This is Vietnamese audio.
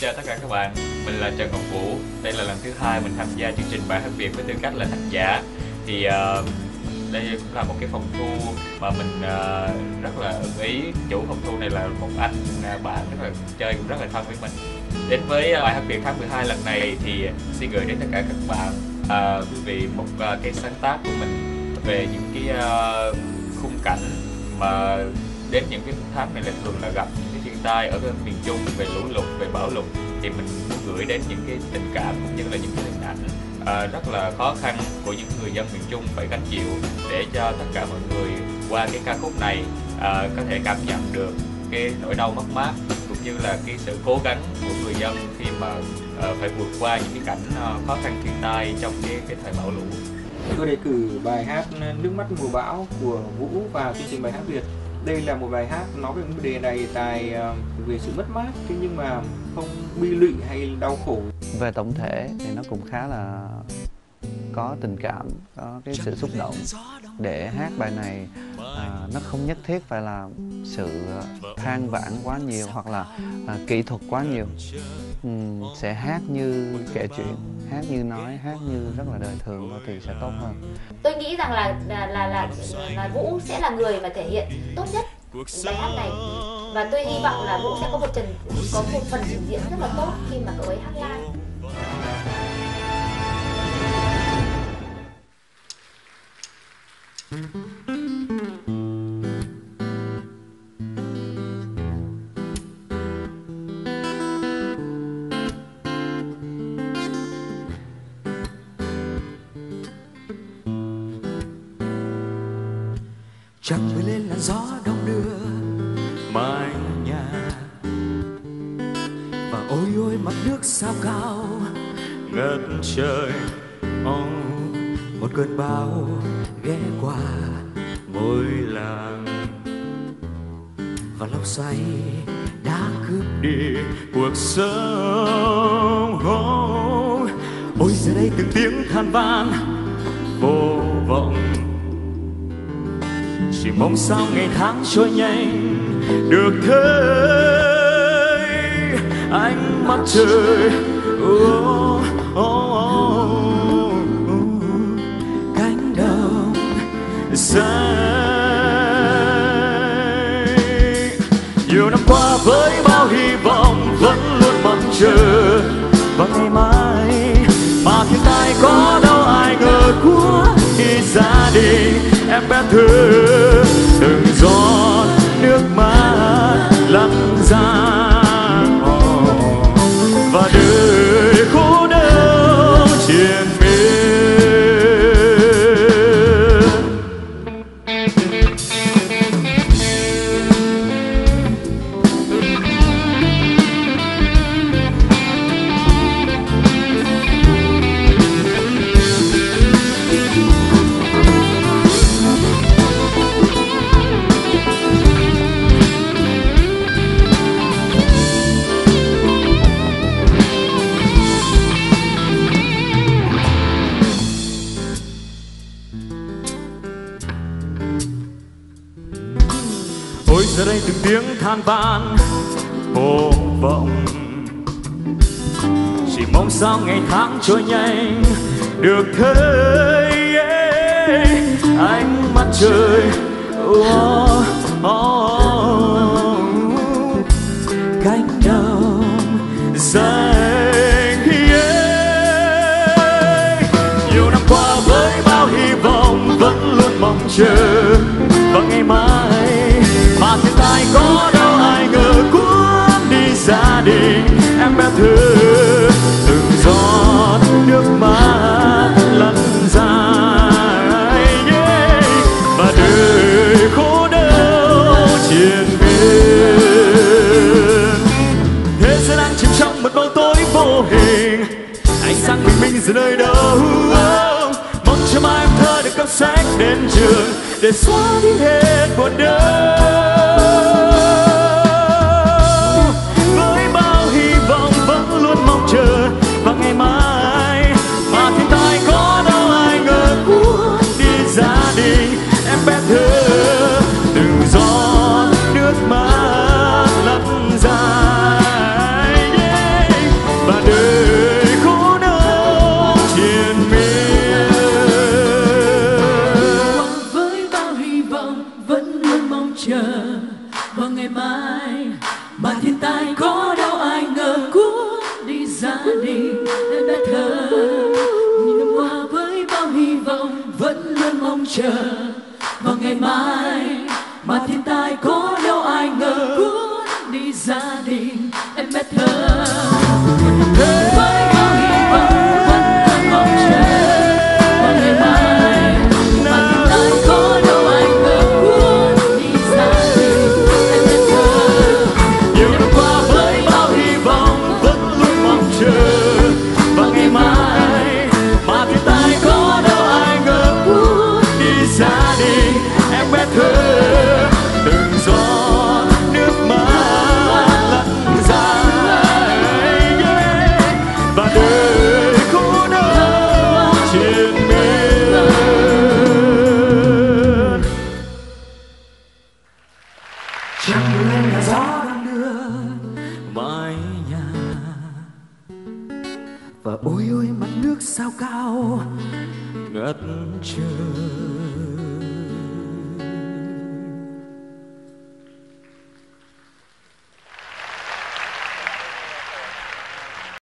chào tất cả các bạn, mình là Trần Ngọc Vũ. Đây là lần thứ hai mình tham gia chương trình bài hát Việt với tư cách là tác giả. Thì uh, đây cũng là một cái phòng thu mà mình uh, rất là ưng ý. Chủ phòng thu này là một anh à, bạn rất là chơi cũng rất là thân với mình. Đến với bài hát Việt tháng 12 lần này thì xin gửi đến tất cả các bạn uh, vì một uh, cái sáng tác của mình về những cái uh, khung cảnh mà đến những cái tháng này là thường là gặp tai ở miền Trung về lũ lụt về bão lụt thì mình muốn gửi đến những cái tình cảm cũng như là những cái hình ảnh à, rất là khó khăn của những người dân miền Trung phải gánh chịu để cho tất cả mọi người qua cái ca khúc này à, có thể cảm nhận được cái nỗi đau mất mát cũng như là cái sự cố gắng của người dân khi mà à, phải vượt qua những cái cảnh à, khó khăn thiên tai trong cái cái thời bão lũ. Tôi đề cử bài hát Nước mắt mùa bão của Vũ vào chương trình bài hát Việt đây là một bài hát nói về một đề này tài ờ, về sự mất mát thế nhưng mà không bi lụy hay đau khổ. Về tổng thể thì nó cũng khá là có tình cảm có cái sự xúc động. Để hát bài này à, nó không nhất thiết phải là sự than vãn quá nhiều hoặc là à, kỹ thuật quá nhiều. Uhm, sẽ hát như kể chuyện hát như nói hát như rất là đời thường thôi thì sẽ tốt hơn. Tôi nghĩ rằng là là là là, là vũ sẽ là người mà thể hiện tốt nhất bài hát này. Và tôi hy vọng là vũ sẽ có một trần có một phần trình diễn rất là tốt khi mà cậu ấy hát live. Chẳng mới lên làn gió đông đưa mái nhà. Và ôi ôi mặt nước sao cao ngất trời. Oh, một cơn bão ghé qua ngôi làng. Và lốc xoáy đã cướp đi cuộc sống. Oh, ôi giờ đây từng tiếng than van vô vọng chỉ mong sao ngày tháng trôi nhanh được thấy ánh mặt trời. Oh, oh, oh, oh, cánh đồng xanh nhiều năm qua với bao hy vọng vẫn luôn mong chờ. Và ngày mai mà thiên tai có đâu ai ngờ của khi gia đình em bé thương. Ôi giờ đây từng tiếng than van vô vọng. Chỉ mong sao ngày tháng trôi nhanh được thấy ánh mắt trời oh, oh, giờ nơi đâu? Mong cho mai em thơ được cắp sách đến trường để xóa đi hết buồn đau. Chờ vào ngày mai mà thiên sao? Ngất trời.